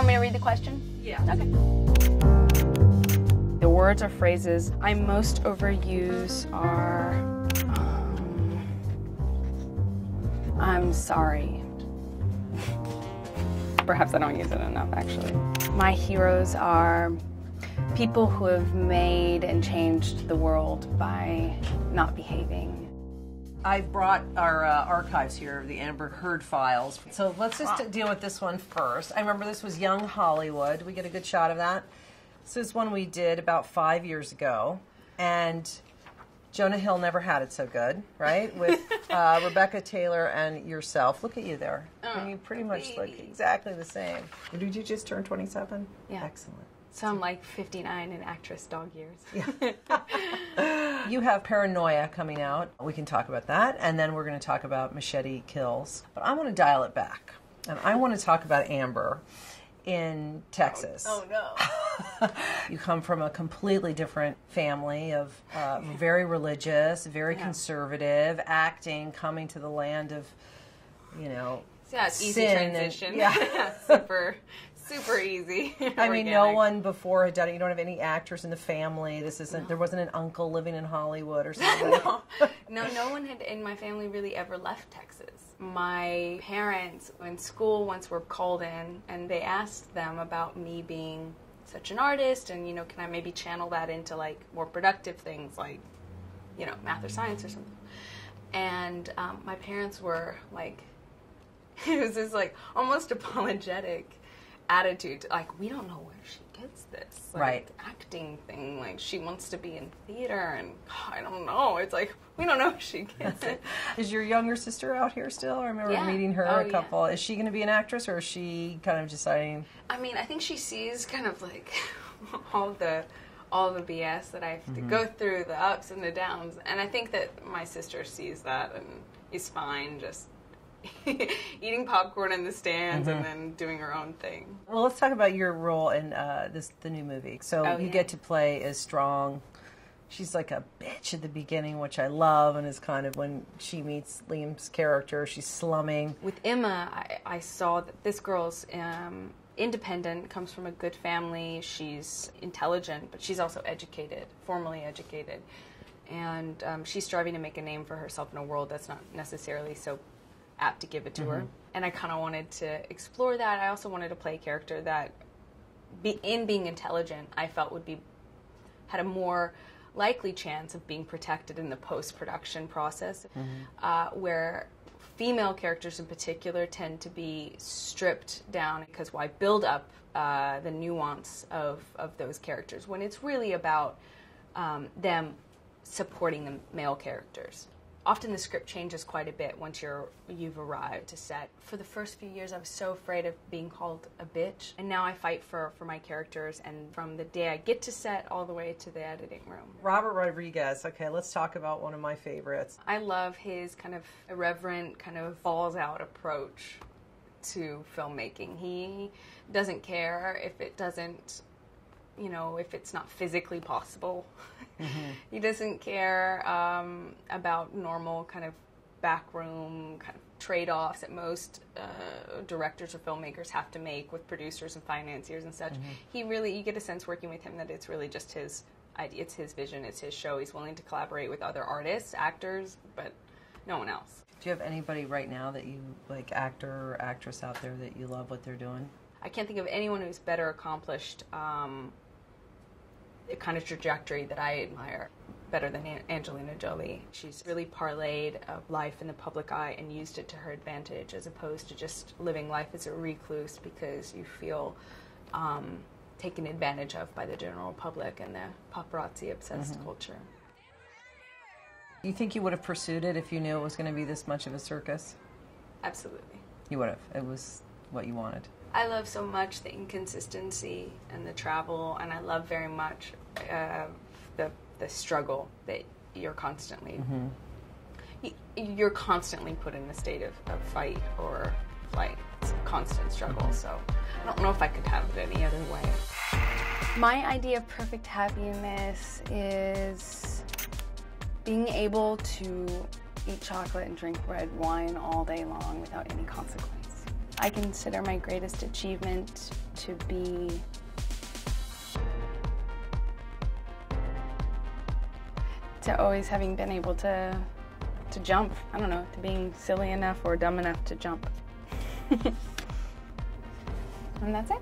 want me to read the question? Yeah. Okay. The words or phrases I most overuse are um, I'm sorry. Perhaps I don't use it enough, actually. My heroes are people who have made and changed the world by not behaving. I've brought our uh, archives here, the Amber Heard files. So let's just deal with this one first. I remember this was Young Hollywood. We get a good shot of that. This is one we did about five years ago, and Jonah Hill never had it so good, right? With uh, Rebecca Taylor and yourself. Look at you there. and you pretty much look exactly the same. Did you just turn 27? Yeah. Excellent. So I'm like 59 in actress dog years. You have Paranoia coming out. We can talk about that. And then we're going to talk about Machete Kills. But I want to dial it back. And I want to talk about Amber in Texas. Oh, no. You come from a completely different family of uh, very religious, very conservative, acting, coming to the land of, you know, Yeah, it's easy sin and- transition. yeah. super, super easy. I mean, no one before had done it. You don't have any actors in the family. This isn't. There wasn't an uncle living in Hollywood or something. no, no, no one had in my family really ever left Texas. My parents in school once were called in and they asked them about me being such an artist and you know can I maybe channel that into like more productive things like you know math or science or something. And um, my parents were like, it was this like almost apologetic attitude. Like we don't know where she gets this like, Right. acting thing. Like she wants to be in theater, and I don't know. It's like we don't know if she gets it. Is your younger sister out here still? I remember Yeah. meeting her Oh, a yeah. couple. Is she going to be an actress or is she kind of deciding? I mean, I think she sees kind of like all the all the BS that I have Mm-hmm. go through, the ups and the downs, and I think that my sister sees that and is fine just eating popcorn in the stands Mm-hmm. and then doing her own thing. Well, let's talk about your role in uh, this the new movie. So Oh, you yeah. get to play as strong. She's like a bitch at the beginning, which I love, and is kind of when she meets Liam's character, she's slumming. with Emma, I, I saw that this girl's um, independent, comes from a good family. She's intelligent, but she's also educated, formally educated. And um, she's striving to make a name for herself in a world that's not necessarily so apt to give it to her. And I kind of wanted to explore that. I also wanted to play a character that, be, in being intelligent, I felt would be had a more likely chance of being protected in the post production process, uh, where female characters in particular tend to be stripped down because why build up uh, the nuance of, of those characters when it's really about um, them supporting the male characters. Often the script changes quite a bit once you're you've arrived to set. For the first few years, I was so afraid of being called a bitch, and now I fight for for my characters. And from the day I get to set all the way to the editing room, Robert Rodriguez. Okay, let's talk about one of my favorites. I love his kind of irreverent, kind of falls out approach to filmmaking. He doesn't care if it doesn't, you know, if it's not physically possible. he doesn't care um, about normal kind of backroom kind of trade-offs that most uh, directors or filmmakers have to make with producers and financiers and such. He really, you get a sense working with him that it's really just his idea, it's his vision, it's his show. He's willing to collaborate with other artists, actors, but no one else. Do you have anybody right now that you like, actor or actress out there that you love what they're doing? I can't think of anyone who's better accomplished um, the kind of trajectory that I admire better than Angelina Jolie. She's really parlayed of life in the public eye and used it to her advantage as opposed to just living life as a recluse because you feel um, taken advantage of by the general public and the paparazzi obsessed culture. You think you would have pursued it if you knew it was going to be this much of a circus? Absolutely. You would have. It was what you wanted. I love so much the inconsistency and the travel, and I love very much uh, the the struggle that you're constantly y- you're constantly put in a state of, of fight or flight. It's a constant struggle. So I don't know if I could have it any other way. My idea of perfect happiness is being able to eat chocolate and drink red wine all day long without any consequence. I consider my greatest achievement to be to always having been able to to jump. I don't know, to being silly enough or dumb enough to jump. and that's it.